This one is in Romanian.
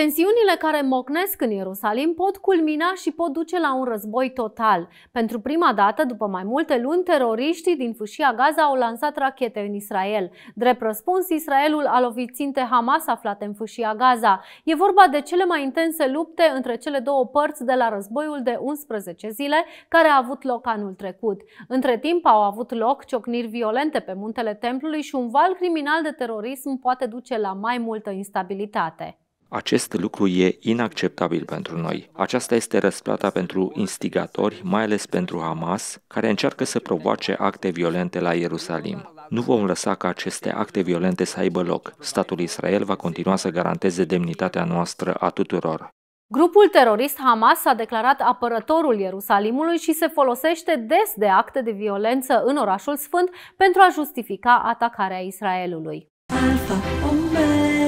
Tensiunile care mocnesc în Ierusalim pot culmina și pot duce la un război total. Pentru prima dată, după mai multe luni, teroriștii din fâșia Gaza au lansat rachete în Israel. Drept răspuns, Israelul a lovit ținte Hamas aflate în fâșia Gaza. E vorba de cele mai intense lupte între cele două părți de la războiul de 11 zile care a avut loc anul trecut. Între timp au avut loc ciocniri violente pe muntele templului și un val criminal de terorism poate duce la mai multă instabilitate. Acest lucru e inacceptabil pentru noi. Aceasta este răsplata pentru instigatori, mai ales pentru Hamas, care încearcă să provoace acte violente la Ierusalim. Nu vom lăsa ca aceste acte violente să aibă loc. Statul Israel va continua să garanteze demnitatea noastră a tuturor. Grupul terorist Hamas a declarat apărătorul Ierusalimului și se folosește des de acte de violență în orașul sfânt pentru a justifica atacarea Israelului. Alpha, Omega.